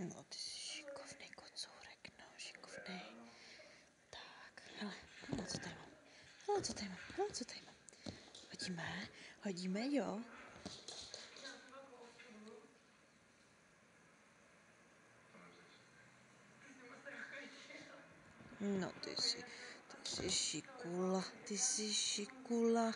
No ty jsi šikovný kocourek, no šikovný. Tak, hele, hele, co tady mám? Hele, co tady mám? Hele, co tady mám? Hodíme? Hodíme, jo? No ty jsi, ty jsi šikula, ty jsi šikula.